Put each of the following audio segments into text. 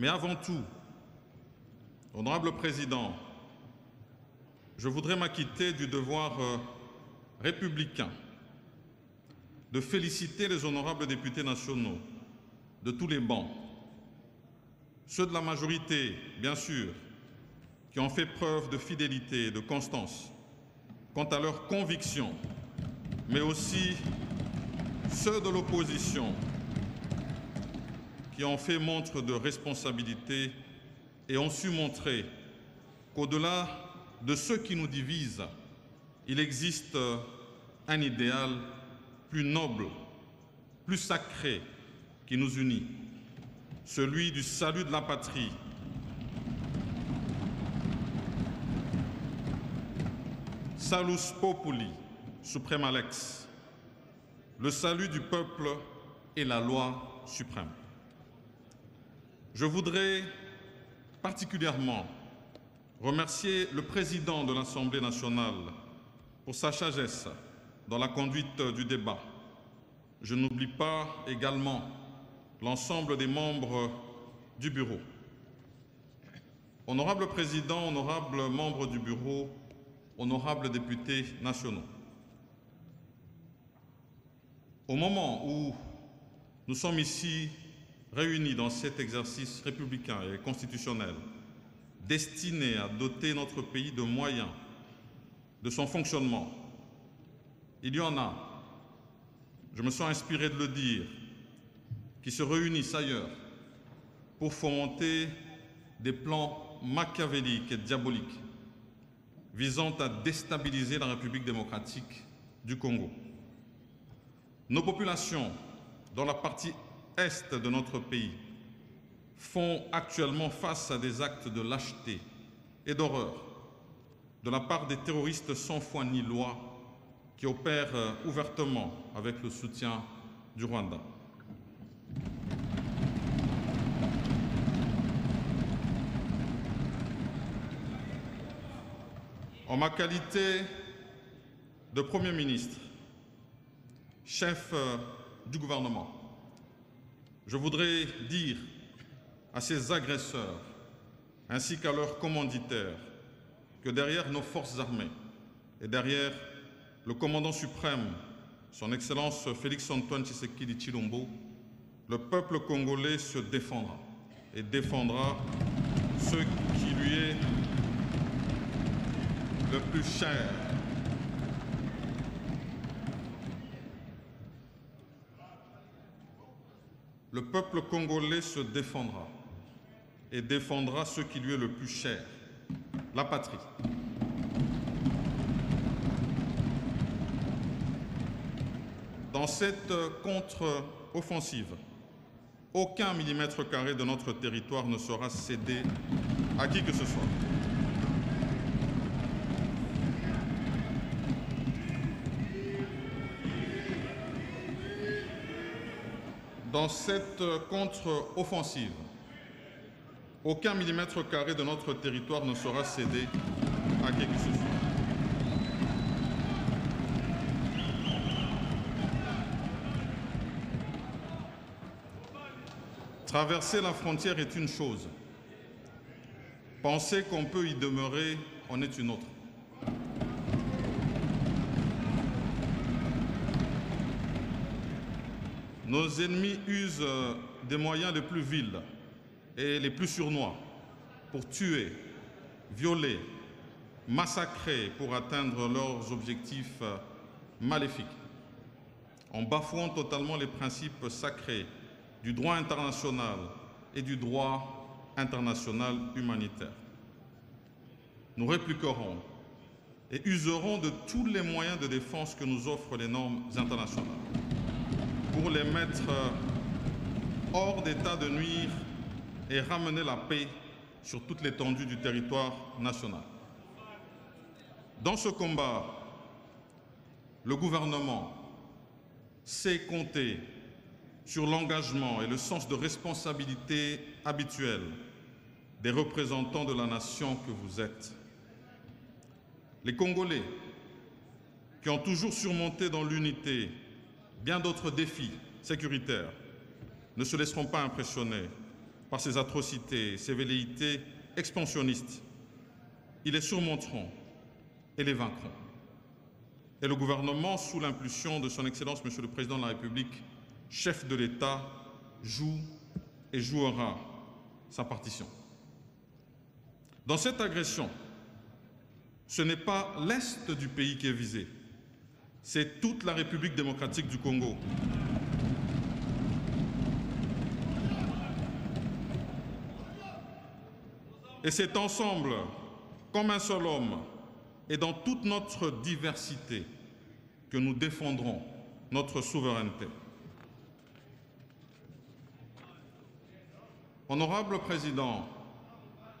Mais avant tout, honorable président, je voudrais m'acquitter du devoir euh, républicain de féliciter les honorables députés nationaux de tous les bancs, ceux de la majorité, bien sûr, qui ont fait preuve de fidélité et de constance quant à leurs convictions, mais aussi ceux de l'opposition qui ont fait montre de responsabilité et ont su montrer qu'au-delà de ce qui nous divise, il existe un idéal plus noble, plus sacré qui nous unit, celui du salut de la patrie. Salus populi, suprême Alex, le salut du peuple et la loi suprême. Je voudrais particulièrement remercier le président de l'Assemblée nationale pour sa sagesse dans la conduite du débat. Je n'oublie pas également l'ensemble des membres du bureau. Honorable président, honorables membres du bureau, honorables députés nationaux. Au moment où nous sommes ici réunis dans cet exercice républicain et constitutionnel, destiné à doter notre pays de moyens de son fonctionnement, il y en a, je me sens inspiré de le dire, qui se réunissent ailleurs pour fomenter des plans machiavéliques et diaboliques visant à déstabiliser la République démocratique du Congo. Nos populations, dans la partie de notre pays, font actuellement face à des actes de lâcheté et d'horreur de la part des terroristes sans foi ni loi qui opèrent euh, ouvertement avec le soutien du Rwanda. En ma qualité de Premier ministre, chef euh, du gouvernement, je voudrais dire à ces agresseurs ainsi qu'à leurs commanditaires que derrière nos forces armées et derrière le commandant suprême, son Excellence Félix-Antoine Tshisekedi Chilombo, le peuple congolais se défendra et défendra ce qui lui est le plus cher. Le peuple congolais se défendra et défendra ce qui lui est le plus cher, la patrie. Dans cette contre-offensive, aucun millimètre carré de notre territoire ne sera cédé à qui que ce soit. Dans cette contre-offensive, aucun millimètre carré de notre territoire ne sera cédé à qui que ce soit. Traverser la frontière est une chose. Penser qu'on peut y demeurer en est une autre. Nos ennemis usent euh, des moyens les plus vils et les plus surnois pour tuer, violer, massacrer pour atteindre leurs objectifs euh, maléfiques, en bafouant totalement les principes sacrés du droit international et du droit international humanitaire. Nous répliquerons et userons de tous les moyens de défense que nous offrent les normes internationales pour les mettre hors d'état de nuire et ramener la paix sur toute l'étendue du territoire national. Dans ce combat, le gouvernement sait compter sur l'engagement et le sens de responsabilité habituel des représentants de la nation que vous êtes. Les Congolais, qui ont toujours surmonté dans l'unité bien d'autres défis sécuritaires, ne se laisseront pas impressionner par ces atrocités, ces velléités expansionnistes, ils les surmonteront et les vaincront. Et le gouvernement, sous l'impulsion de son Excellence Monsieur le Président de la République, chef de l'État, joue et jouera sa partition. Dans cette agression, ce n'est pas l'Est du pays qui est visé, c'est toute la République démocratique du Congo. Et c'est ensemble, comme un seul homme, et dans toute notre diversité, que nous défendrons notre souveraineté. Honorable Président,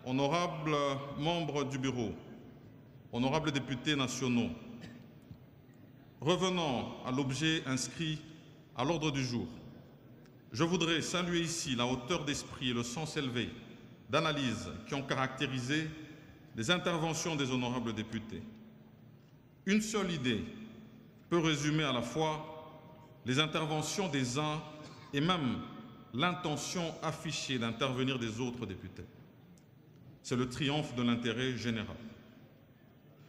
honorables membres du Bureau, honorables députés nationaux, revenons à l'objet inscrit à l'ordre du jour. Je voudrais saluer ici la hauteur d'esprit et le sens élevé d'analyse qui ont caractérisé les interventions des honorables députés. Une seule idée peut résumer à la fois les interventions des uns et même l'intention affichée d'intervenir des autres députés. C'est le triomphe de l'intérêt général.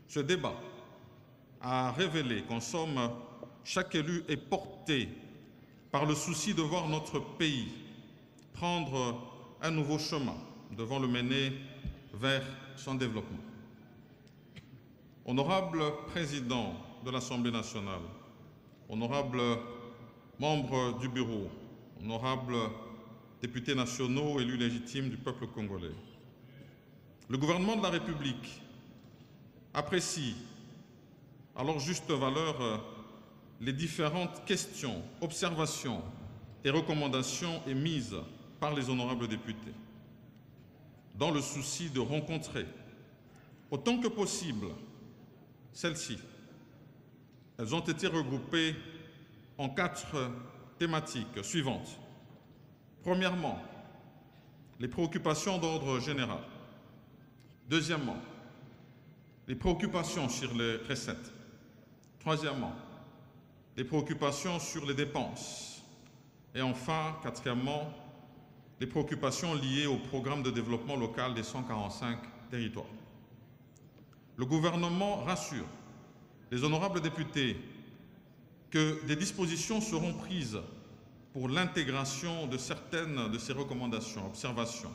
Ce débat a révélé qu'en somme, chaque élu est porté par le souci de voir notre pays prendre un nouveau chemin devant le mener vers son développement. Honorable Président de l'Assemblée nationale, honorables membres du Bureau, honorables députés nationaux élus légitimes du peuple congolais, le gouvernement de la République apprécie à leur juste valeur les différentes questions, observations et recommandations émises par les honorables députés dans le souci de rencontrer autant que possible celles-ci. Elles ont été regroupées en quatre thématiques suivantes. Premièrement, les préoccupations d'ordre général. Deuxièmement, les préoccupations sur les recettes. Troisièmement, les préoccupations sur les dépenses. Et enfin, quatrièmement, les préoccupations liées au programme de développement local des 145 territoires. Le gouvernement rassure les honorables députés que des dispositions seront prises pour l'intégration de certaines de ces recommandations, observations,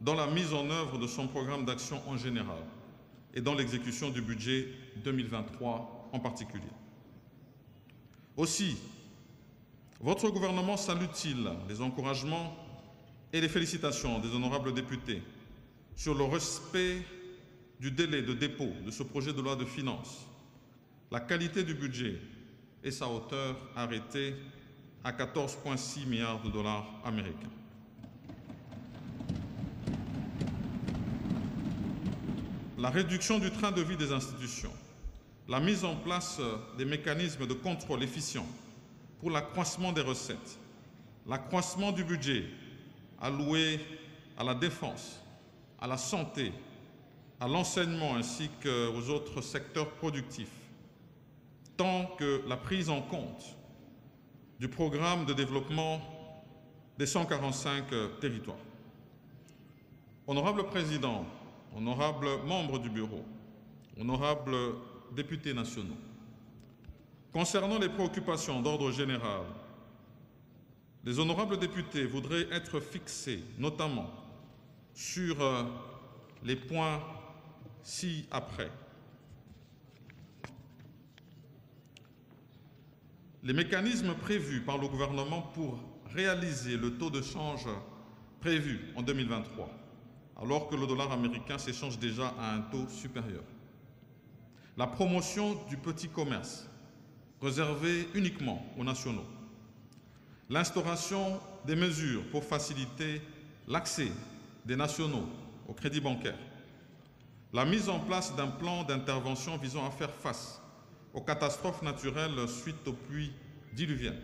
dans la mise en œuvre de son programme d'action en général et dans l'exécution du budget 2023 en particulier. Aussi, votre gouvernement salue-t-il les encouragements et les félicitations des honorables députés sur le respect du délai de dépôt de ce projet de loi de finances, la qualité du budget et sa hauteur arrêtée à 14,6 milliards de dollars américains. La réduction du train de vie des institutions, la mise en place des mécanismes de contrôle efficients pour l'accroissement des recettes, l'accroissement du budget alloués à la défense, à la santé, à l'enseignement ainsi qu'aux autres secteurs productifs, tant que la prise en compte du programme de développement des 145 territoires. Honorable Président, honorables membres du Bureau, honorables députés nationaux, concernant les préoccupations d'ordre général les honorables députés voudraient être fixés notamment sur euh, les points ci-après. Les mécanismes prévus par le gouvernement pour réaliser le taux de change prévu en 2023, alors que le dollar américain s'échange déjà à un taux supérieur. La promotion du petit commerce, réservée uniquement aux nationaux. L'instauration des mesures pour faciliter l'accès des nationaux au crédit bancaire, la mise en place d'un plan d'intervention visant à faire face aux catastrophes naturelles suite aux pluies diluviennes,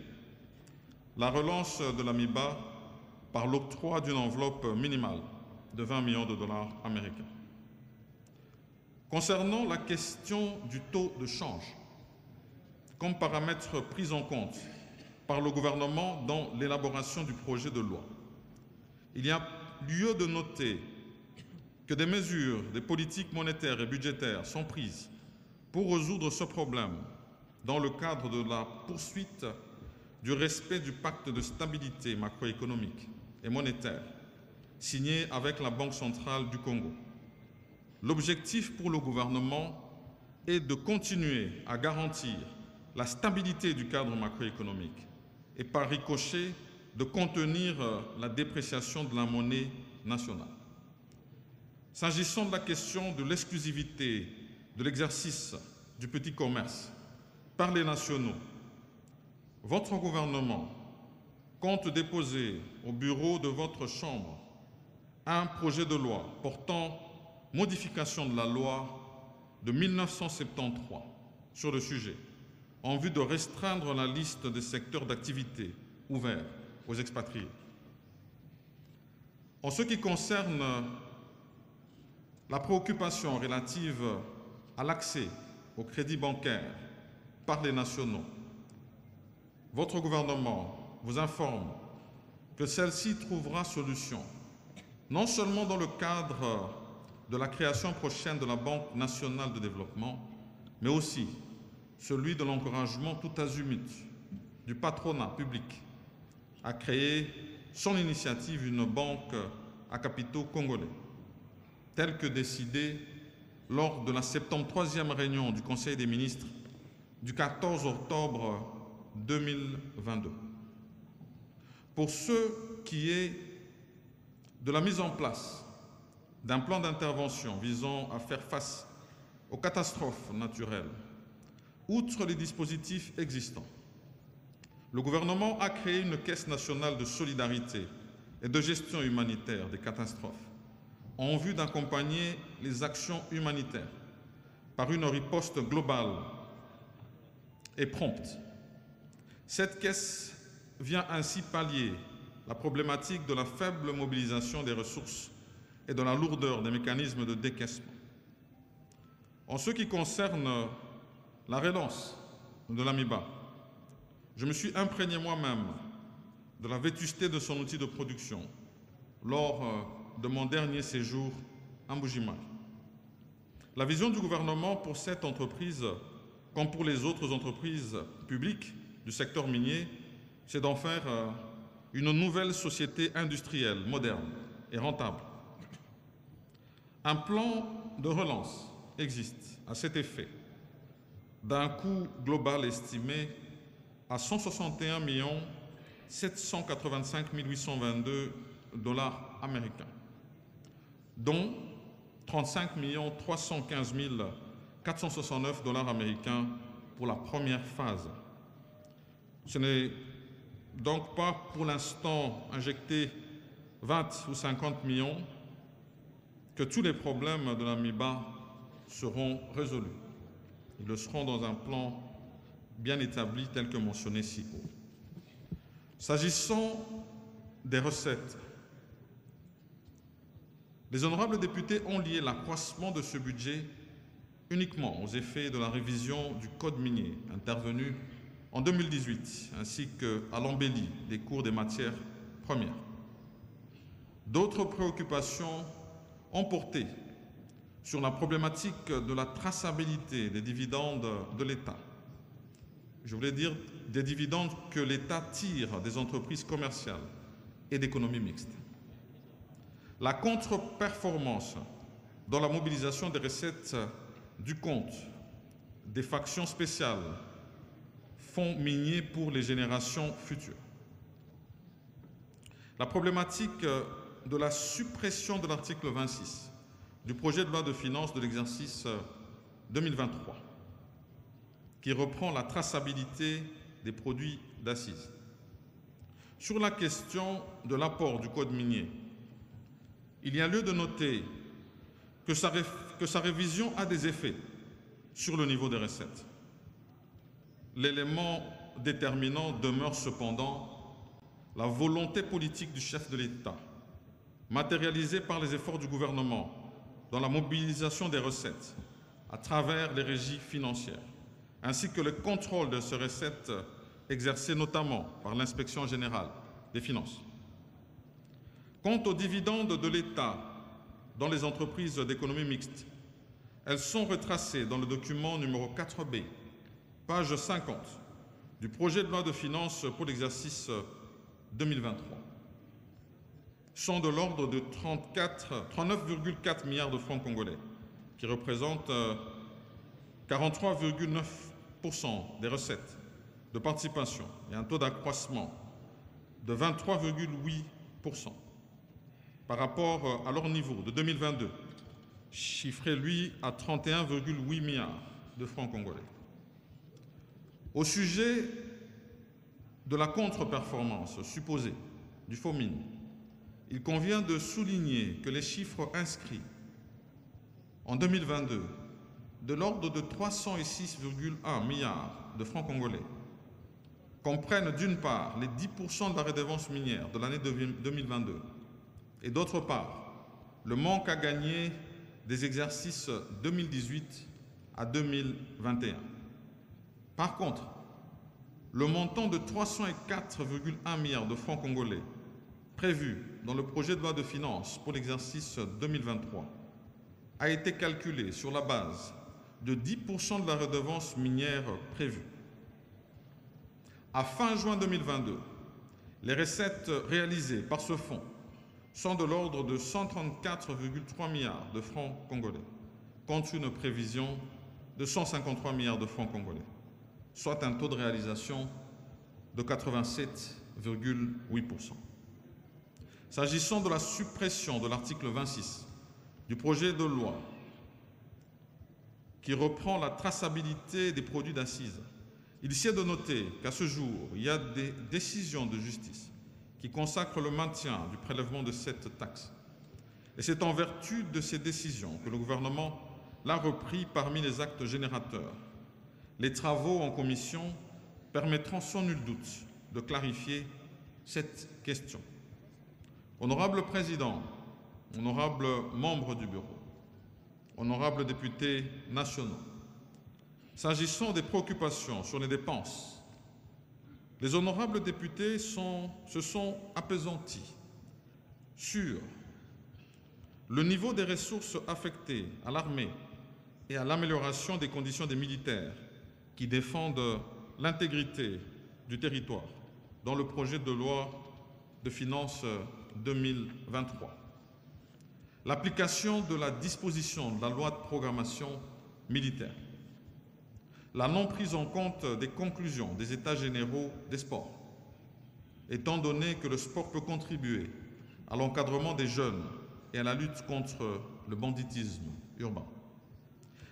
la relance de l'AMIBA par l'octroi d'une enveloppe minimale de 20 millions de dollars américains. Concernant la question du taux de change, comme paramètre pris en compte par le gouvernement dans l'élaboration du projet de loi. il y a lieu de noter que des mesures, des politiques monétaires et budgétaires sont prises pour résoudre ce problème dans le cadre de la poursuite du respect du pacte de stabilité macroéconomique et monétaire signé avec la Banque centrale du Congo. L'objectif pour le gouvernement est de continuer à garantir la stabilité du cadre macroéconomique et par ricochet de contenir la dépréciation de la monnaie nationale. S'agissant de la question de l'exclusivité de l'exercice du petit commerce par les nationaux, votre gouvernement compte déposer au bureau de votre Chambre un projet de loi portant modification de la loi de 1973 sur le sujet, en vue de restreindre la liste des secteurs d'activité ouverts aux expatriés. En ce qui concerne la préoccupation relative à l'accès au crédit bancaire par les nationaux, votre gouvernement vous informe que celle-ci trouvera solution non seulement dans le cadre de la création prochaine de la Banque nationale de développement, mais aussi celui de l'encouragement tout azimut du patronat public à créer son initiative une banque à capitaux congolais, telle que décidée lors de la 73e réunion du Conseil des ministres du 14 octobre 2022. Pour ce qui est de la mise en place d'un plan d'intervention visant à faire face aux catastrophes naturelles, outre les dispositifs existants, le gouvernement a créé une caisse nationale de solidarité et de gestion humanitaire des catastrophes en vue d'accompagner les actions humanitaires par une riposte globale et prompte. Cette caisse vient ainsi pallier la problématique de la faible mobilisation des ressources et de la lourdeur des mécanismes de décaissement. En ce qui concerne la relance de l'AMIBA, je me suis imprégné moi-même de la vétusté de son outil de production lors de mon dernier séjour en Bougimal. La vision du gouvernement pour cette entreprise, comme pour les autres entreprises publiques du secteur minier, c'est d'en faire une nouvelle société industrielle, moderne et rentable. Un plan de relance existe à cet effet, d'un coût global estimé à 161 785 822 dollars américains, dont 35 315 469 dollars américains pour la première phase. Ce n'est donc pas pour l'instant injecter 20 ou 50 millions que tous les problèmes de l'AMIBA seront résolus. Ils le seront dans un plan bien établi tel que mentionné ci haut. S'agissant des recettes, les honorables députés ont lié l'accroissement de ce budget uniquement aux effets de la révision du Code minier intervenue en 2018, ainsi qu'à l'embellie des cours des matières premières. D'autres préoccupations ont porté sur la problématique de la traçabilité des dividendes de l'État. Je voulais dire des dividendes que l'État tire des entreprises commerciales et d'économie mixte. La contre-performance dans la mobilisation des recettes du compte des factions spéciales fonds miniers pour les générations futures. La problématique de la suppression de l'article 26 du projet de loi de finances de l'exercice 2023, qui reprend la traçabilité des produits d'assises. Sur la question de l'apport du code minier, il y a lieu de noter que sa, que sa révision a des effets sur le niveau des recettes. L'élément déterminant demeure cependant la volonté politique du chef de l'État, matérialisée par les efforts du gouvernement dans la mobilisation des recettes à travers les régies financières, ainsi que le contrôle de ces recettes exercé notamment par l'inspection générale des finances. Quant aux dividendes de l'État dans les entreprises d'économie mixte, elles sont retracées dans le document numéro 4B, page 50, du projet de loi de finances pour l'exercice 2023 sont de l'ordre de 39,4 milliards de francs congolais, qui représentent 43,9% euh, des recettes de participation et un taux d'accroissement de 23,8% par rapport euh, à leur niveau de 2022, chiffré lui à 31,8 milliards de francs congolais. Au sujet de la contre-performance supposée du FOMIN, il convient de souligner que les chiffres inscrits en 2022 de l'ordre de 306,1 milliards de francs congolais comprennent d'une part les 10% de la redevance minière de l'année 2022 et d'autre part le manque à gagner des exercices 2018 à 2021. Par contre, le montant de 304,1 milliards de francs congolais prévu dans le projet de loi de finances pour l'exercice 2023 a été calculé sur la base de 10% de la redevance minière prévue. À fin juin 2022, les recettes réalisées par ce fonds sont de l'ordre de 134,3 milliards de francs congolais, contre une prévision de 153 milliards de francs congolais, soit un taux de réalisation de 87,8%. S'agissant de la suppression de l'article 26 du projet de loi qui reprend la traçabilité des produits d'assises, il est de noter qu'à ce jour, il y a des décisions de justice qui consacrent le maintien du prélèvement de cette taxe. Et c'est en vertu de ces décisions que le gouvernement l'a repris parmi les actes générateurs. Les travaux en commission permettront sans nul doute de clarifier cette question. Honorable Président, honorables membres du Bureau, honorables députés nationaux, s'agissant des préoccupations sur les dépenses, les honorables députés se sont apaisantis sur le niveau des ressources affectées à l'armée et à l'amélioration des conditions des militaires qui défendent l'intégrité du territoire dans le projet de loi de finances 2023. L'application de la disposition de la loi de programmation militaire. La non prise en compte des conclusions des États généraux des sports, étant donné que le sport peut contribuer à l'encadrement des jeunes et à la lutte contre le banditisme urbain.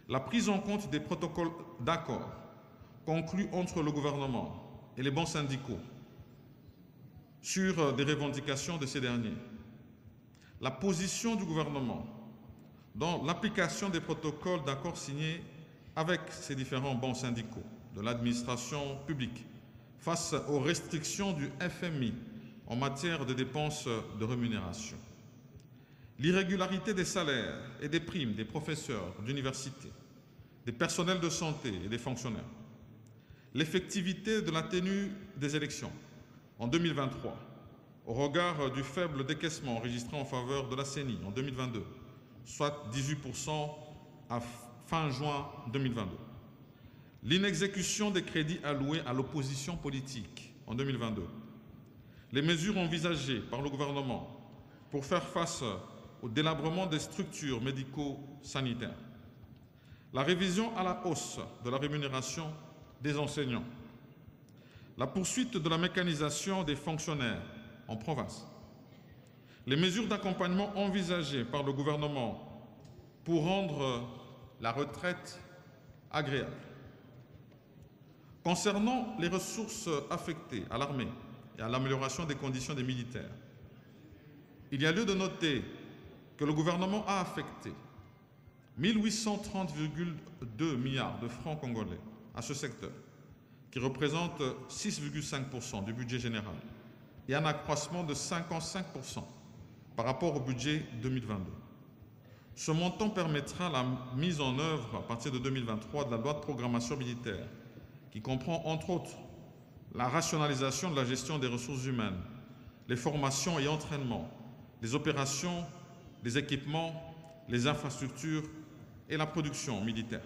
La prise en compte des protocoles d'accord conclus entre le gouvernement et les bons syndicaux sur euh, des revendications de ces derniers. La position du gouvernement dans l'application des protocoles d'accord signés avec ces différents bons syndicaux de l'administration publique face aux restrictions du FMI en matière de dépenses de rémunération. L'irrégularité des salaires et des primes des professeurs d'université, des personnels de santé et des fonctionnaires. L'effectivité de la tenue des élections en 2023, au regard du faible décaissement enregistré en faveur de la CENI en 2022, soit 18% à fin juin 2022. L'inexécution des crédits alloués à l'opposition politique en 2022. Les mesures envisagées par le gouvernement pour faire face au délabrement des structures médico-sanitaires. La révision à la hausse de la rémunération des enseignants la poursuite de la mécanisation des fonctionnaires en province, les mesures d'accompagnement envisagées par le gouvernement pour rendre la retraite agréable. Concernant les ressources affectées à l'armée et à l'amélioration des conditions des militaires, il y a lieu de noter que le gouvernement a affecté 1830,2 milliards de francs congolais à ce secteur qui représente 6,5% du budget général et un accroissement de 55% par rapport au budget 2022. Ce montant permettra la mise en œuvre à partir de 2023 de la loi de programmation militaire qui comprend entre autres la rationalisation de la gestion des ressources humaines, les formations et entraînements, les opérations, les équipements, les infrastructures et la production militaire.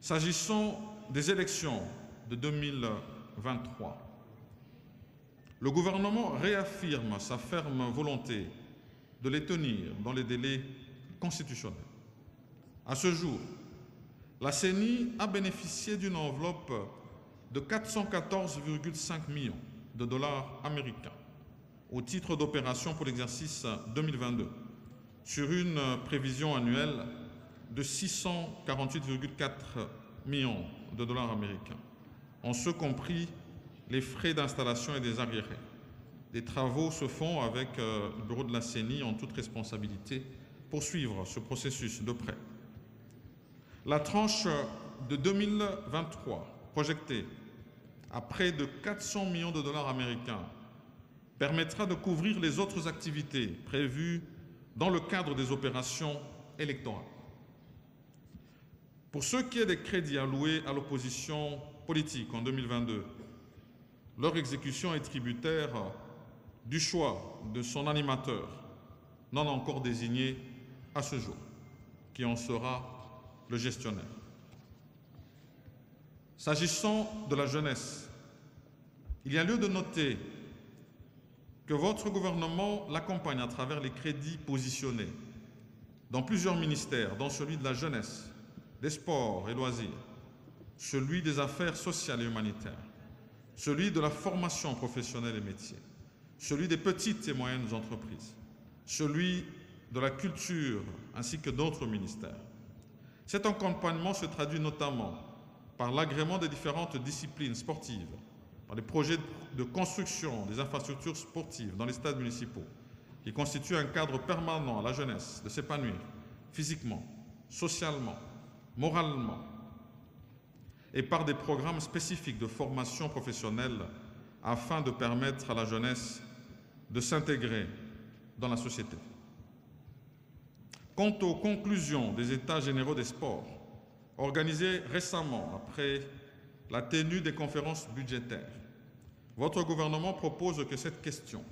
S'agissant des élections de 2023, le gouvernement réaffirme sa ferme volonté de les tenir dans les délais constitutionnels. À ce jour, la CENI a bénéficié d'une enveloppe de 414,5 millions de dollars américains au titre d'opération pour l'exercice 2022 sur une prévision annuelle de 648,4 millions de dollars américains, en ce compris les frais d'installation et des arriérés. Les travaux se font avec euh, le bureau de la CENI en toute responsabilité pour suivre ce processus de près. La tranche de 2023 projetée à près de 400 millions de dollars américains permettra de couvrir les autres activités prévues dans le cadre des opérations électorales. Pour ce qui est des crédits alloués à l'opposition politique en 2022, leur exécution est tributaire du choix de son animateur, non encore désigné à ce jour, qui en sera le gestionnaire. S'agissant de la jeunesse, il y a lieu de noter que votre gouvernement l'accompagne à travers les crédits positionnés dans plusieurs ministères, dont celui de la jeunesse, des sports et loisirs, celui des affaires sociales et humanitaires, celui de la formation professionnelle et métiers, celui des petites et moyennes entreprises, celui de la culture ainsi que d'autres ministères. Cet accompagnement se traduit notamment par l'agrément des différentes disciplines sportives, par les projets de construction des infrastructures sportives dans les stades municipaux, qui constituent un cadre permanent à la jeunesse de s'épanouir physiquement, socialement, moralement, et par des programmes spécifiques de formation professionnelle afin de permettre à la jeunesse de s'intégrer dans la société. Quant aux conclusions des États généraux des sports, organisés récemment après la tenue des conférences budgétaires, votre gouvernement propose que cette question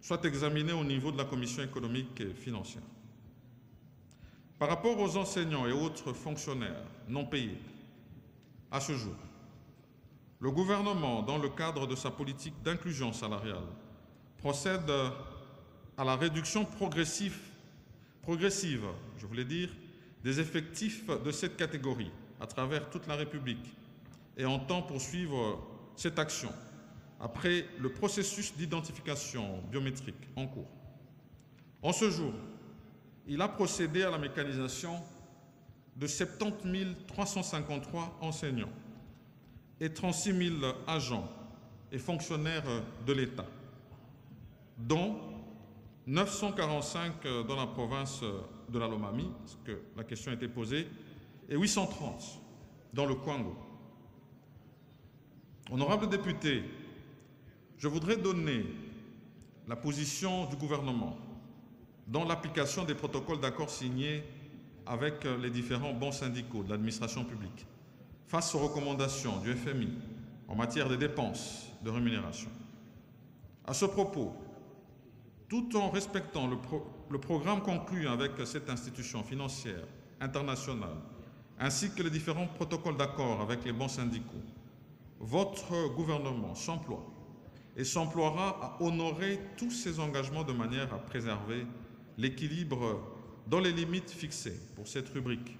soit examinée au niveau de la Commission économique et financière. Par rapport aux enseignants et autres fonctionnaires non payés, à ce jour, le gouvernement, dans le cadre de sa politique d'inclusion salariale, procède à la réduction progressive, progressive, je voulais dire, des effectifs de cette catégorie à travers toute la République et entend poursuivre cette action après le processus d'identification biométrique en cours. En ce jour, il a procédé à la mécanisation de 70 353 enseignants et 36 000 agents et fonctionnaires de l'État, dont 945 dans la province de la Lomami, parce que la question a été posée, et 830 dans le Congo. Honorable député, je voudrais donner la position du gouvernement dans l'application des protocoles d'accord signés avec les différents bons syndicaux de l'administration publique face aux recommandations du FMI en matière de dépenses de rémunération. À ce propos, tout en respectant le, le programme conclu avec cette institution financière internationale, ainsi que les différents protocoles d'accord avec les bons syndicaux, votre gouvernement s'emploie et s'emploiera à honorer tous ces engagements de manière à préserver l'équilibre dans les limites fixées pour cette rubrique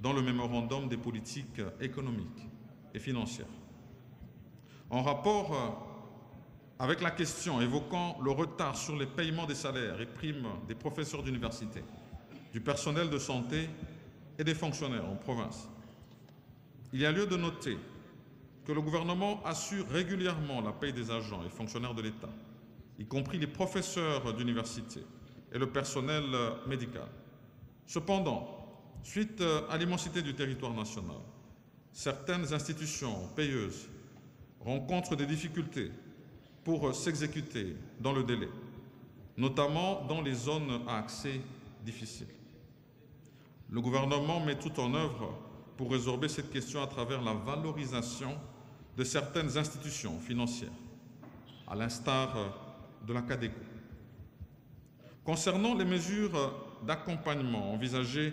dans le mémorandum des politiques économiques et financières. En rapport avec la question évoquant le retard sur les paiements des salaires et primes des professeurs d'université, du personnel de santé et des fonctionnaires en province, il y a lieu de noter que le gouvernement assure régulièrement la paie des agents et fonctionnaires de l'État, y compris les professeurs d'université et le personnel médical. Cependant, suite à l'immensité du territoire national, certaines institutions payeuses rencontrent des difficultés pour s'exécuter dans le délai, notamment dans les zones à accès difficile. Le gouvernement met tout en œuvre pour résorber cette question à travers la valorisation de certaines institutions financières, à l'instar de la CADECO. Concernant les mesures d'accompagnement envisagées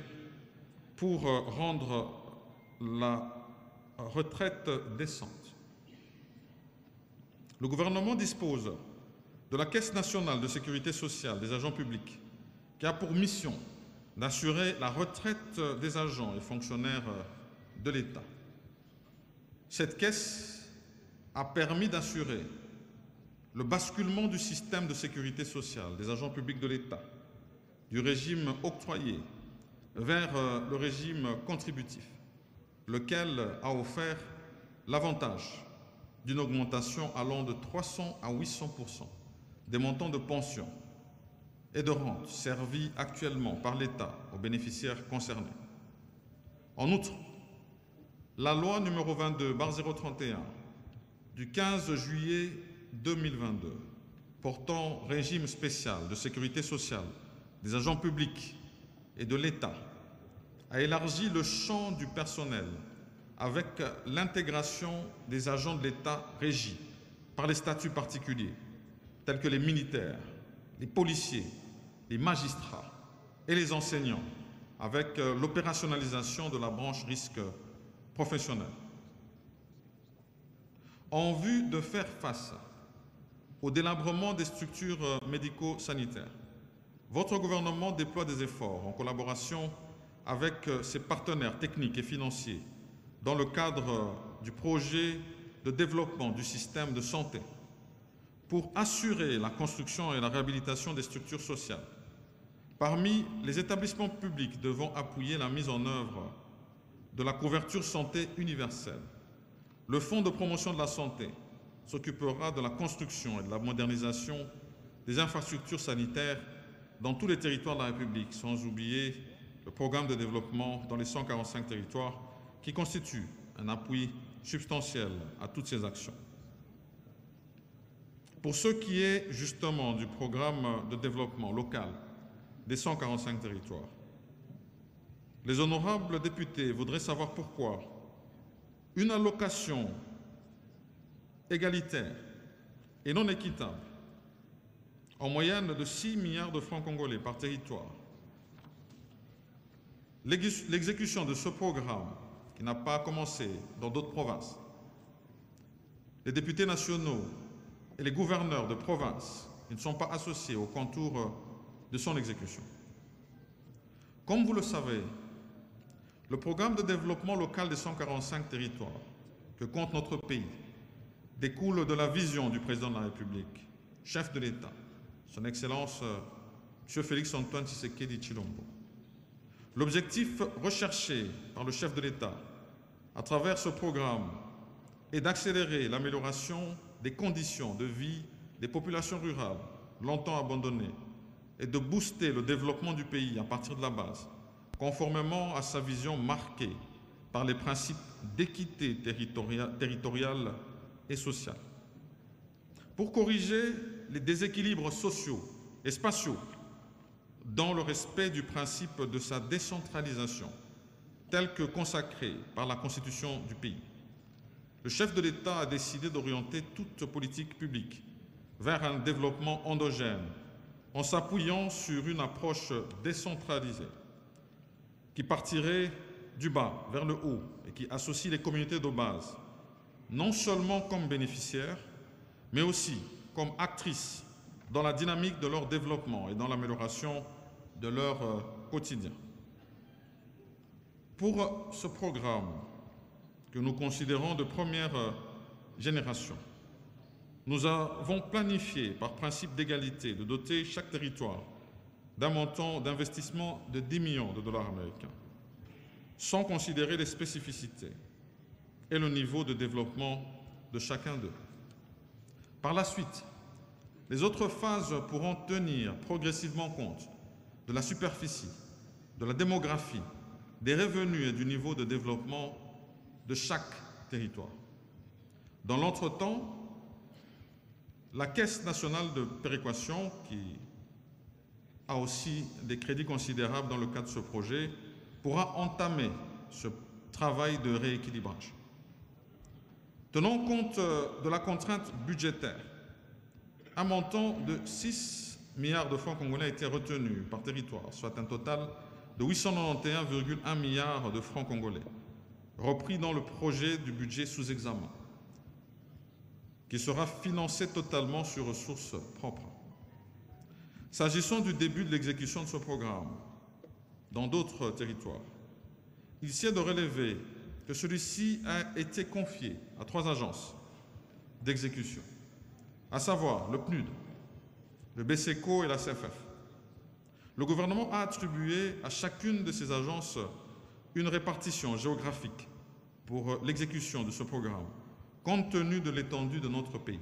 pour rendre la retraite décente, le gouvernement dispose de la Caisse nationale de sécurité sociale des agents publics, qui a pour mission d'assurer la retraite des agents et fonctionnaires de l'État. Cette caisse a permis d'assurer le basculement du système de sécurité sociale des agents publics de l'État, du régime octroyé vers euh, le régime contributif, lequel a offert l'avantage d'une augmentation allant de 300 à 800% des montants de pension et de rente servis actuellement par l'État aux bénéficiaires concernés. En outre, la loi numéro 22 031 du 15 juillet 2022 portant régime spécial de sécurité sociale des agents publics et de l'État a élargi le champ du personnel avec l'intégration des agents de l'État régis par les statuts particuliers, tels que les militaires, les policiers, les magistrats et les enseignants, avec euh, l'opérationnalisation de la branche risque professionnel. En vue de faire face au délabrement des structures euh, médico-sanitaires, votre gouvernement déploie des efforts en collaboration avec euh, ses partenaires techniques et financiers dans le cadre du projet de développement du système de santé pour assurer la construction et la réhabilitation des structures sociales. Parmi les établissements publics devant appuyer la mise en œuvre de la couverture santé universelle, le Fonds de promotion de la santé s'occupera de la construction et de la modernisation des infrastructures sanitaires dans tous les territoires de la République, sans oublier le programme de développement dans les 145 territoires qui constitue un appui substantiel à toutes ces actions. Pour ce qui est justement du programme de développement local des 145 territoires, les honorables députés voudraient savoir pourquoi une allocation égalitaire et non équitable, en moyenne de 6 milliards de francs congolais par territoire, l'exécution de ce programme qui n'a pas commencé dans d'autres provinces. Les députés nationaux et les gouverneurs de province ne sont pas associés au contour de son exécution. Comme vous le savez, le programme de développement local des 145 territoires que compte notre pays découle de la vision du président de la République, chef de l'État, son Excellence euh, M. Félix Antoine Tshisekedi Chilombo. L'objectif recherché par le chef de l'État à travers ce programme est d'accélérer l'amélioration des conditions de vie des populations rurales longtemps abandonnées et de booster le développement du pays à partir de la base, conformément à sa vision marquée par les principes d'équité territoriale et. Pour corriger les déséquilibres sociaux et spatiaux dans le respect du principe de sa décentralisation, tel que consacré par la Constitution du pays. Le chef de l'État a décidé d'orienter toute politique publique vers un développement endogène en s'appuyant sur une approche décentralisée qui partirait du bas vers le haut et qui associe les communautés de base, non seulement comme bénéficiaires, mais aussi comme actrices dans la dynamique de leur développement et dans l'amélioration de leur euh, quotidien. Pour ce programme que nous considérons de première euh, génération, nous avons planifié par principe d'égalité de doter chaque territoire d'un montant d'investissement de 10 millions de dollars américains, sans considérer les spécificités et le niveau de développement de chacun d'eux. Par la suite, les autres phases pourront tenir progressivement compte de la superficie, de la démographie, des revenus et du niveau de développement de chaque territoire. Dans l'entretemps, la Caisse nationale de péréquation, qui a aussi des crédits considérables dans le cadre de ce projet, pourra entamer ce travail de rééquilibrage. Tenons compte de la contrainte budgétaire, un montant de 6 milliards de francs congolais a été retenu par territoire, soit un total de 891,1 milliards de francs congolais, repris dans le projet du budget sous examen, qui sera financé totalement sur ressources propres. S'agissant du début de l'exécution de ce programme dans d'autres territoires, il sied de relever que celui-ci a été confié à trois agences d'exécution, à savoir le PNUD, le BCECO et la CFF. Le gouvernement a attribué à chacune de ces agences une répartition géographique pour l'exécution de ce programme, compte tenu de l'étendue de notre pays.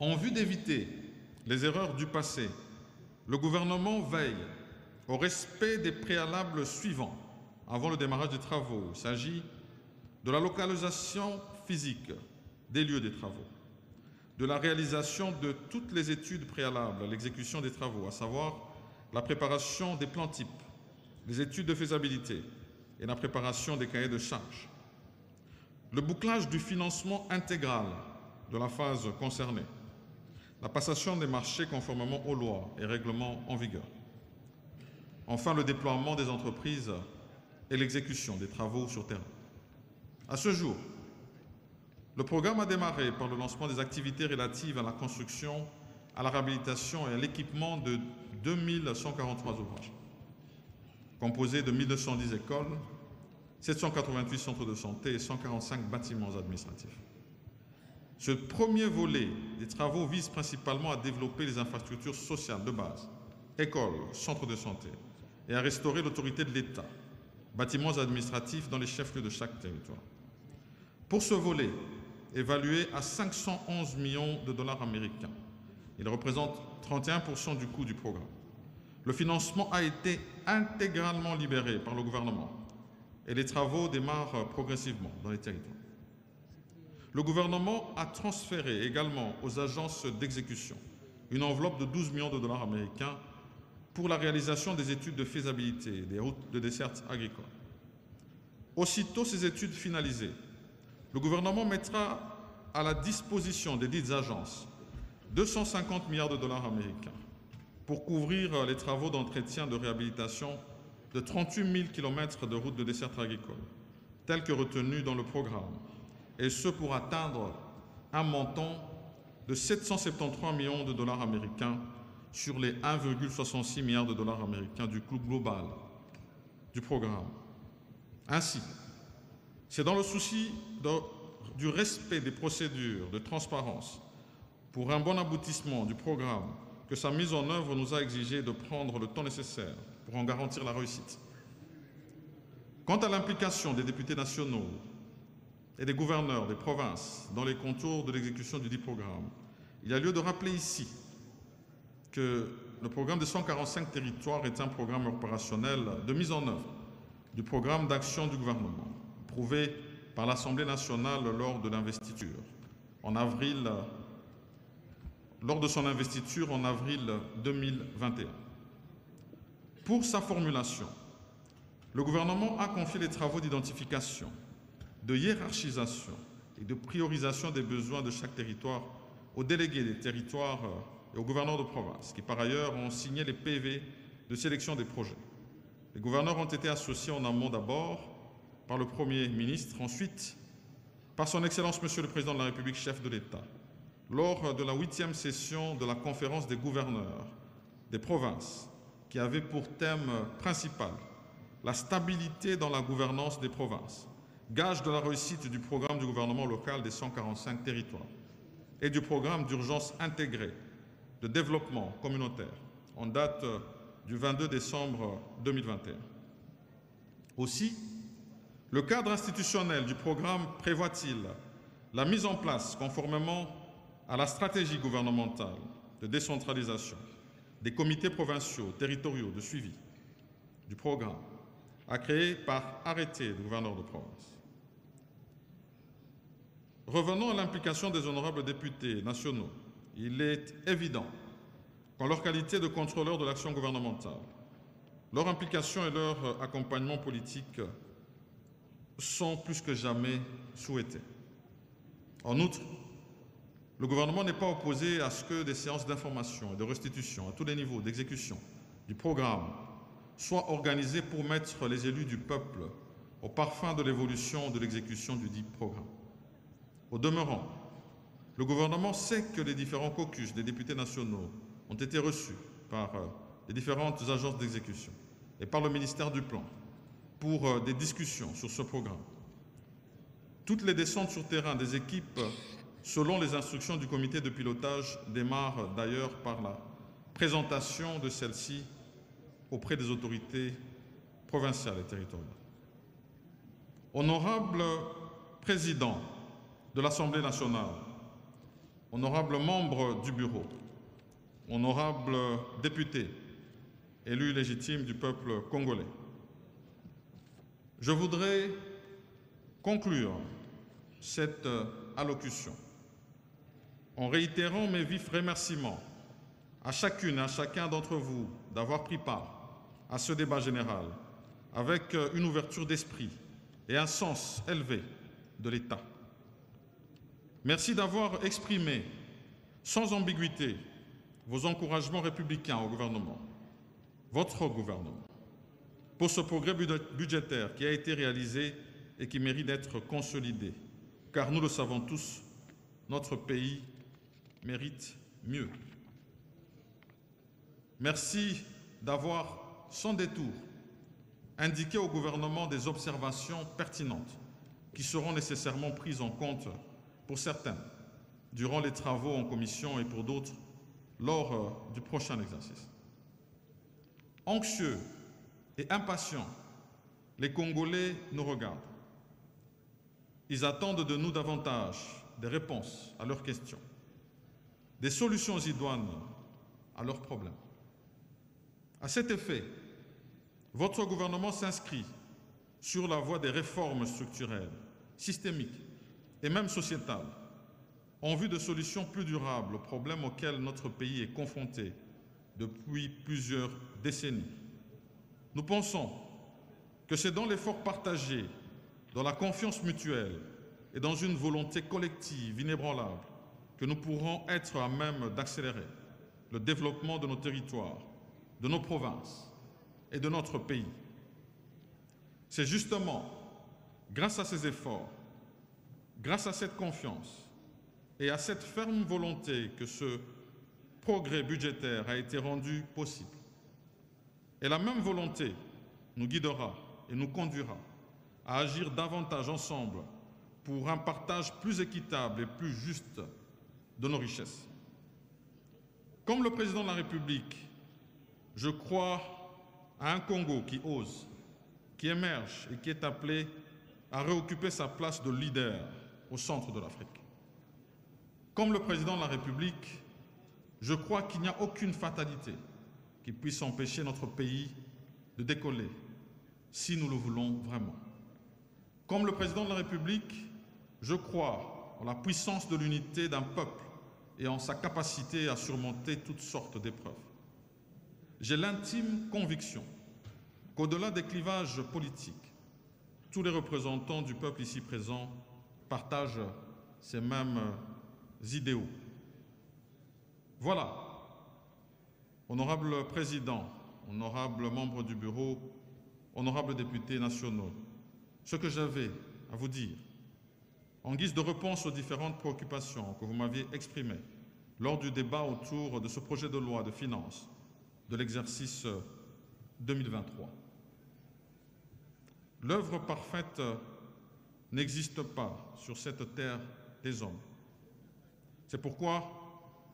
En vue d'éviter les erreurs du passé, le gouvernement veille au respect des préalables suivants avant le démarrage des travaux. Il s'agit de la localisation physique des lieux des travaux, de la réalisation de toutes les études préalables à l'exécution des travaux, à savoir la préparation des plans types, les études de faisabilité et la préparation des cahiers de charges, le bouclage du financement intégral de la phase concernée, la passation des marchés conformément aux lois et règlements en vigueur, enfin le déploiement des entreprises et l'exécution des travaux sur terrain. À ce jour, le programme a démarré par le lancement des activités relatives à la construction, à la réhabilitation et à l'équipement de 2143 ouvrages, composés de 1210 écoles, 788 centres de santé et 145 bâtiments administratifs. Ce premier volet des travaux vise principalement à développer les infrastructures sociales de base, écoles, centres de santé, et à restaurer l'autorité de l'État, bâtiments administratifs dans les chefs-lieux de chaque territoire. Pour ce volet, évalué à 511 millions de dollars américains. Il représente 31% du coût du programme. Le financement a été intégralement libéré par le gouvernement et les travaux démarrent progressivement dans les territoires. Le gouvernement a transféré également aux agences d'exécution une enveloppe de 12 millions de dollars américains pour la réalisation des études de faisabilité des routes de desserte agricole. Aussitôt ces études finalisées, le gouvernement mettra à la disposition des dites agences 250 milliards de dollars américains pour couvrir les travaux d'entretien de réhabilitation de 38 000 km de routes de desserte agricole, tels que retenus dans le programme, et ce pour atteindre un montant de 773 millions de dollars américains sur les 1,66 milliard de dollars américains du coût global du programme. Ainsi, c'est dans le souci du respect des procédures de transparence pour un bon aboutissement du programme que sa mise en œuvre nous a exigé de prendre le temps nécessaire pour en garantir la réussite. Quant à l'implication des députés nationaux et des gouverneurs des provinces dans les contours de l'exécution du dit programme, il y a lieu de rappeler ici que le programme des 145 territoires est un programme opérationnel de mise en œuvre du programme d'action du gouvernement approuvé par l'Assemblée nationale lors de l'investiture en avril, lors de son investiture en avril 2021. Pour sa formulation, le gouvernement a confié les travaux d'identification, de hiérarchisation et de priorisation des besoins de chaque territoire aux délégués des territoires et aux gouverneurs de province, qui par ailleurs ont signé les PV de sélection des projets. Les gouverneurs ont été associés en amont d'abord par le Premier ministre, ensuite par son Excellence Monsieur le Président de la République, chef de l'État, lors de la huitième session de la conférence des gouverneurs des provinces, qui avait pour thème principal la stabilité dans la gouvernance des provinces, gage de la réussite du programme du gouvernement local des 145 territoires et du programme d'urgence intégré de développement communautaire en date du 22 décembre 2021. Aussi, le cadre institutionnel du programme prévoit-il la mise en place, conformément à la stratégie gouvernementale de décentralisation, des comités provinciaux, territoriaux de suivi du programme, à créer par arrêté du gouverneur de province. Revenons à l'implication des honorables députés nationaux. Il est évident qu'en leur qualité de contrôleurs de l'action gouvernementale, leur implication et leur accompagnement politique sont plus que jamais souhaités. En outre, Le gouvernement n'est pas opposé à ce que des séances d'information et de restitution à tous les niveaux d'exécution du programme soient organisées pour mettre les élus du peuple au parfum de l'évolution de l'exécution du dit programme. Au demeurant, le gouvernement sait que les différents caucus des députés nationaux ont été reçus par euh, les différentes agences d'exécution et par le ministère du Plan pour euh, des discussions sur ce programme. Toutes les descentes sur terrain des équipes, selon les instructions du comité de pilotage, démarrent d'ailleurs par la présentation de celle-ci auprès des autorités provinciales et territoriales. Honorable Président de l'Assemblée nationale, honorables membres du bureau, honorables députés, élus légitimes du peuple congolais, je voudrais conclure cette allocution en réitérant mes vifs remerciements à chacune et à chacun d'entre vous d'avoir pris part à ce débat général avec une ouverture d'esprit et un sens élevé de l'État. Merci d'avoir exprimé sans ambiguïté vos encouragements républicains au gouvernement, votre gouvernement, pour ce progrès budgétaire qui a été réalisé et qui mérite d'être consolidé, car nous le savons tous, notre pays mérite mieux. Merci d'avoir, sans détour, indiqué au gouvernement des observations pertinentes qui seront nécessairement prises en compte pour certains durant les travaux en commission et pour d'autres lors euh, du prochain exercice. Anxieux et impatients, les Congolais nous regardent. Ils attendent de nous davantage des réponses à leurs questions, des solutions idoines à leurs problèmes. À cet effet, votre gouvernement s'inscrit sur la voie des réformes structurelles, systémiques et même sociétales, en vue de solutions plus durables aux problèmes auxquels notre pays est confronté depuis plusieurs décennies. Nous pensons que c'est dans l'effort partagé, dans la confiance mutuelle et dans une volonté collective inébranlable que nous pourrons être à même d'accélérer le développement de nos territoires, de nos provinces et de notre pays. C'est justement grâce à ces efforts, grâce à cette confiance et à cette ferme volonté que ce progrès budgétaire a été rendu possible. Et la même volonté nous guidera et nous conduira à agir davantage ensemble pour un partage plus équitable et plus juste de nos richesses. Comme le président de la République, je crois à un Congo qui ose, qui émerge et qui est appelé à réoccuper sa place de leader au centre de l'Afrique. Comme le président de la République, je crois qu'il n'y a aucune fatalité qui puisse empêcher notre pays de décoller si nous le voulons vraiment. Comme le président de la République, je crois en la puissance de l'unité d'un peuple et en sa capacité à surmonter toutes sortes d'épreuves. J'ai l'intime conviction qu'au-delà des clivages politiques, tous les représentants du peuple ici présent partagent ces mêmes idéaux. Voilà, honorable président, honorable membre du bureau, honorable députés nationaux, ce que j'avais à vous dire en guise de réponse aux différentes préoccupations que vous m'aviez exprimées lors du débat autour de ce projet de loi de finances de l'exercice 2023. L'œuvre parfaite n'existe pas sur cette terre des hommes. C'est pourquoi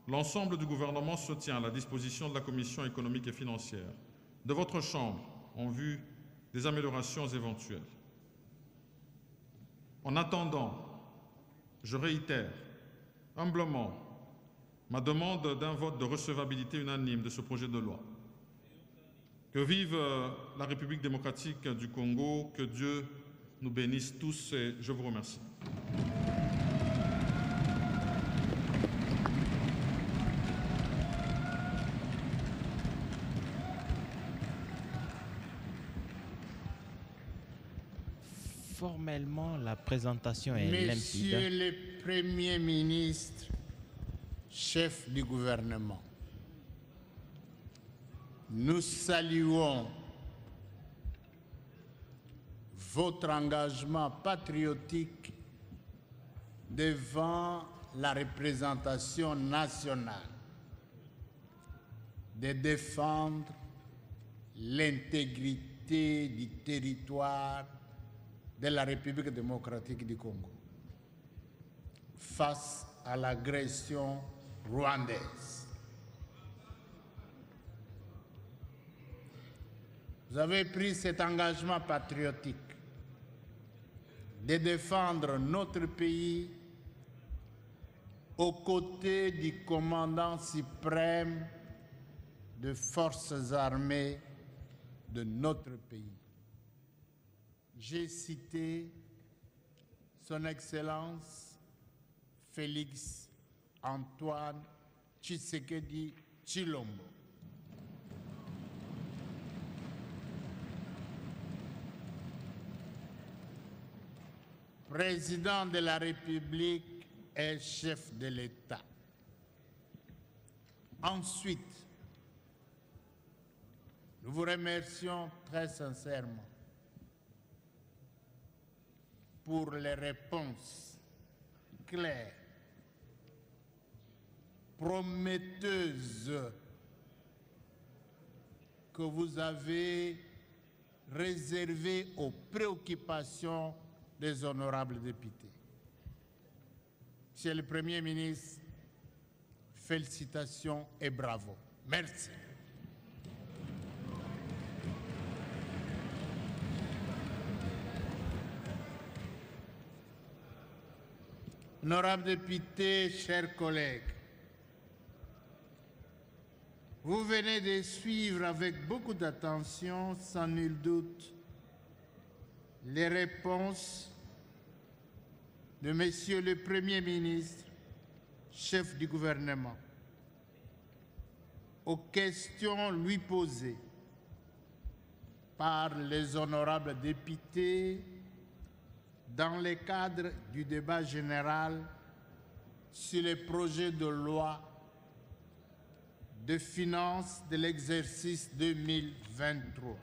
l'ensemble du gouvernement se tient à la disposition de la Commission économique et financière, de votre Chambre, en vue des améliorations éventuelles. En attendant, je réitère humblement ma demande d'un vote de recevabilité unanime de ce projet de loi. Que vive euh, la République démocratique du Congo, que Dieu nous bénisse tous et je vous remercie. formellement, la présentation est Monsieur le Premier ministre, chef du gouvernement, nous saluons votre engagement patriotique devant la représentation nationale de défendre l'intégrité du territoire de la République démocratique du Congo face à l'agression rwandaise. Vous avez pris cet engagement patriotique de défendre notre pays aux côtés du commandant suprême des forces armées de notre pays. J'ai cité Son Excellence Félix Antoine Tshisekedi Chilombo. Président de la République et chef de l'État. Ensuite, nous vous remercions très sincèrement pour les réponses claires, prometteuses que vous avez réservées aux préoccupations des honorables députés. Monsieur le Premier ministre, félicitations et bravo. Merci. Honorables députés, chers collègues, vous venez de suivre avec beaucoup d'attention, sans nul doute, les réponses de Monsieur le Premier ministre, chef du gouvernement, aux questions lui posées par les honorables députés dans le cadre du débat général sur les projets de loi de finances de l'exercice 2023.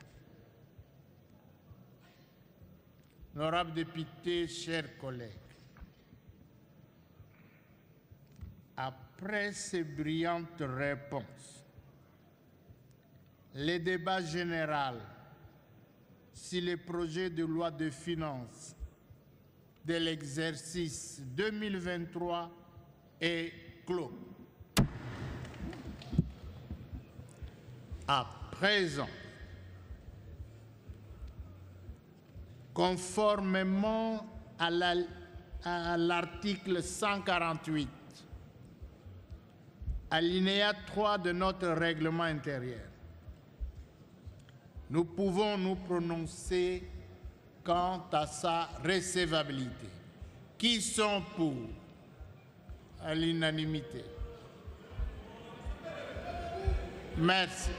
Honorables députés, chers collègues, après ces brillantes réponses, le débat général sur les projets de loi de finances de l'exercice 2023 est clos. À présent, conformément à l'article 148, alinéa 3 de notre règlement intérieur, nous pouvons nous prononcer quant à sa recevabilité. Qui sont pour? À l'unanimité Merci.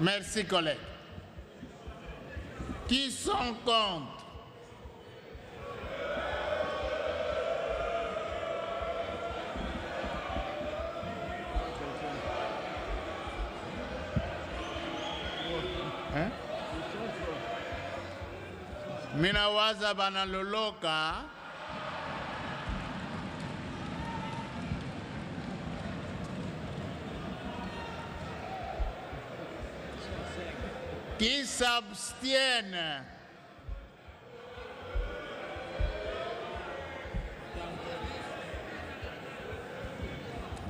Merci, collègues. Qui sont contre? Minawaza banaloloka Chi s'abstiene?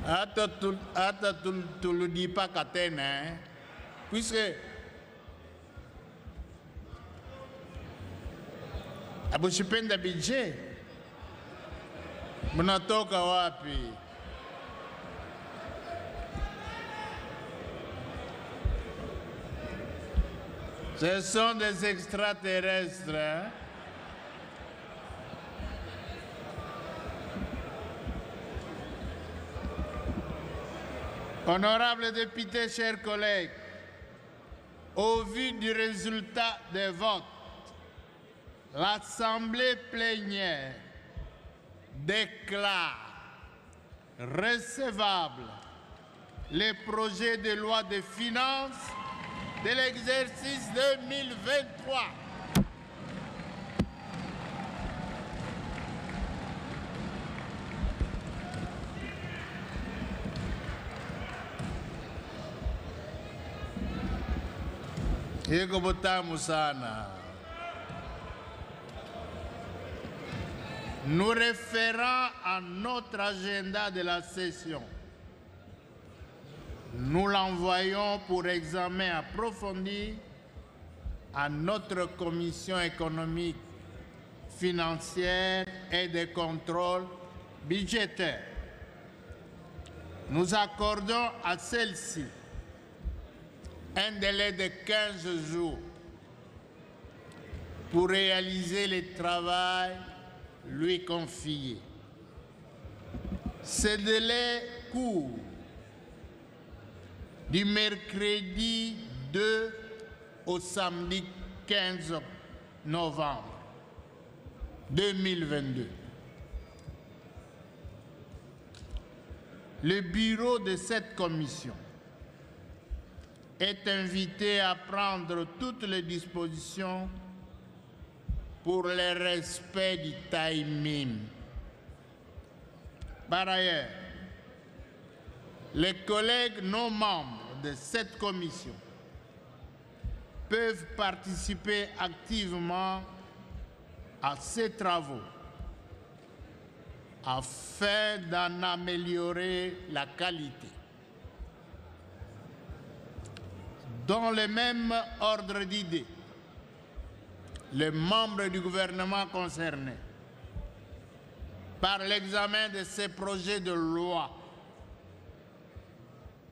Hata tuludipaka tena eh? Puisque abusipenda bije, mnatoka wapi? Ce sont des extraterrestres. hein? Honorables députés, chers collègues, au vu du résultat des votes, l'Assemblée plénière déclare recevables les projets de loi de finances de l'exercice 2023. Iko butamu sana. Nous référant à notre agenda de la session, nous l'envoyons pour examen approfondi à notre commission économique, financière et de contrôle budgétaire. Nous accordons à celle-ci un délai de 15 jours pour réaliser le travail lui confié. Ce délai court du mercredi 2 au samedi 15 novembre 2022. Le bureau de cette commission est invité à prendre toutes les dispositions pour le respect du timing. Par ailleurs, les collègues non membres de cette commission peuvent participer activement à ces travaux afin d'en améliorer la qualité. Dans le même ordre d'idées, les membres du gouvernement concernés, par l'examen de ces projets de loi,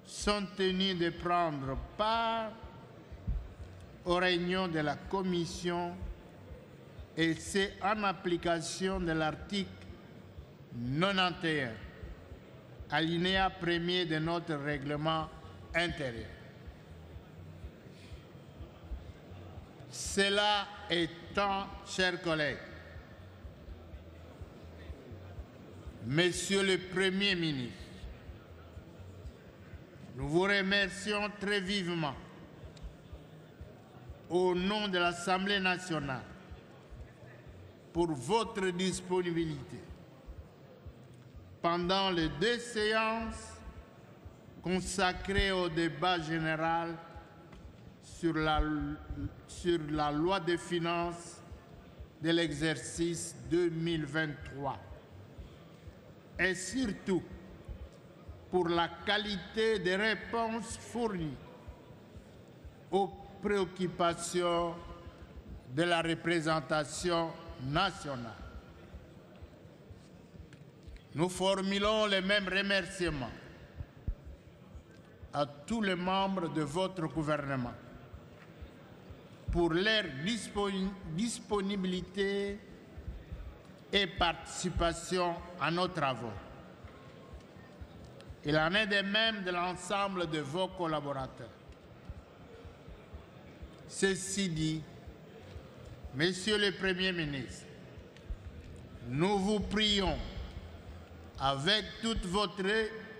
sont tenus de prendre part aux réunions de la commission et c'est en application de l'article 91, alinéa premier de notre règlement intérieur. Cela étant, chers collègues, Monsieur le Premier ministre, nous vous remercions très vivement au nom de l'Assemblée nationale pour votre disponibilité pendant les deux séances consacrées au débat général sur la, loi de finances de l'exercice 2023 et surtout pour la qualité des réponses fournies aux préoccupations de la représentation nationale. Nous formulons les mêmes remerciements à tous les membres de votre gouvernement pour leur disponibilité et participation à nos travaux. Il en est de même de l'ensemble de vos collaborateurs. Ceci dit, Monsieur le Premier ministre, nous vous prions, avec toute votre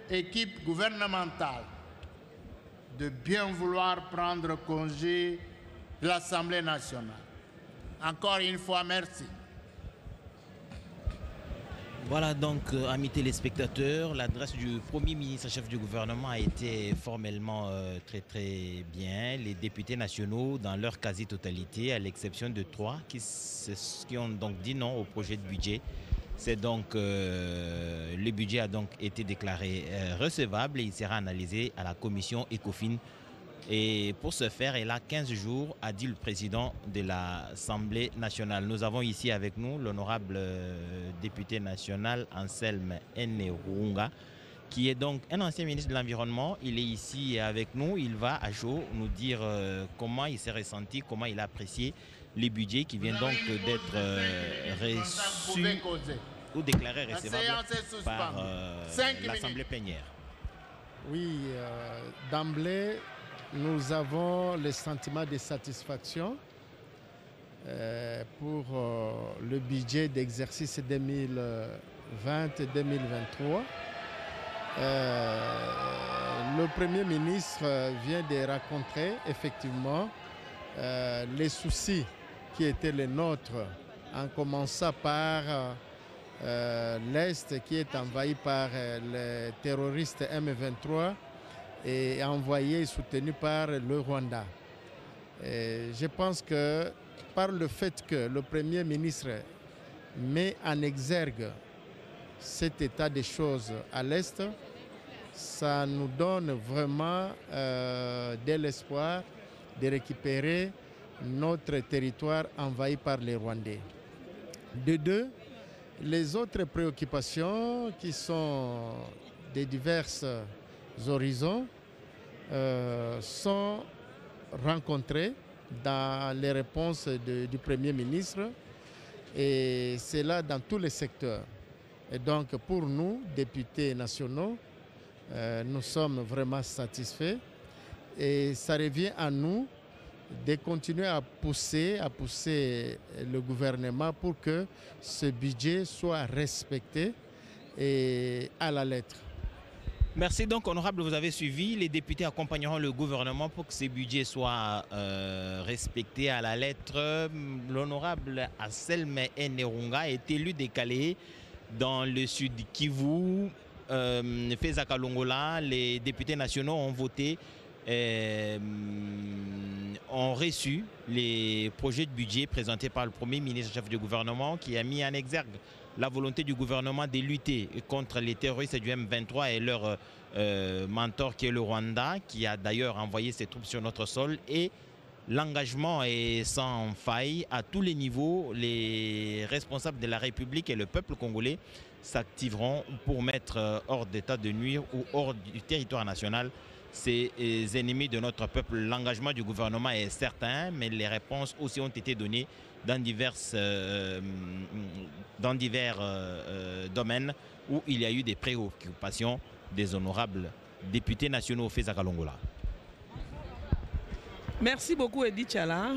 équipe gouvernementale, de bien vouloir prendre congé l'Assemblée nationale. Encore une fois, merci. Voilà donc, euh, amis téléspectateurs, l'adresse du Premier ministre chef du gouvernement a été formellement euh, très très bien. Les députés nationaux, dans leur quasi-totalité, à l'exception de trois, qui, qui, ont donc dit non au projet de budget. C'est donc, euh, le budget a donc été déclaré recevable et il sera analysé à la commission ECOFIN et pour ce faire, il a 15 jours, a dit le président de l'Assemblée nationale. Nous avons ici avec nous l'honorable euh, député national Anselme Nnerunga, qui est donc un ancien ministre de l'Environnement. Il est ici avec nous. Il va à chaud nous dire euh, comment il s'est ressenti, comment il a apprécié les budgets qui viennent donc d'être euh, reçus ou déclarés recevables par l'Assemblée plénière. Oui, d'emblée, nous avons le sentiment de satisfaction euh, pour euh, le budget d'exercice 2020-2023 le Premier ministre vient de rencontrer effectivement les soucis qui étaient les nôtres, en commençant par l'Est qui est envahi par les terroristes M23 et envoyé et soutenu par le Rwanda. je pense que par le fait que le Premier ministre met en exergue cet état des choses à l'Est, ça nous donne vraiment euh, de l'espoir de récupérer notre territoire envahi par les Rwandais. De deux, les autres préoccupations qui sont des divers horizons euh, sont rencontrées dans les réponses du Premier ministre et c'est là dans tous les secteurs. Et donc pour nous, députés nationaux, euh, nous sommes vraiment satisfaits et ça revient à nous de continuer à pousser, à pousser le gouvernement pour que ce budget soit respecté et à la lettre. Merci donc, honorable, vous avez suivi. Les députés accompagneront le gouvernement pour que ces budgets soient euh, respectés à la lettre. L'honorable Asselme Nerunga est élu décalé dans le sud Kivu. Euh, les députés nationaux ont voté, euh, ont reçu les projets de budget présentés par le Premier ministre chef du gouvernement qui a mis en exergue la volonté du gouvernement de lutter contre les terroristes du M23 et leur euh, mentor qui est le Rwanda, qui a d'ailleurs envoyé ses troupes sur notre sol. Et l'engagement est sans faille à tous les niveaux. Les responsables de la République et le peuple congolais s'activeront pour mettre euh, hors d'état de nuire ou hors du territoire national ces euh, ennemis de notre peuple. L'engagement du gouvernement est certain, mais les réponses aussi ont été données dans divers, euh, dans divers domaines où il y a eu des préoccupations des honorables députés nationaux Fezaka Longola. Merci beaucoup Edith Chala.